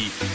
Yeah.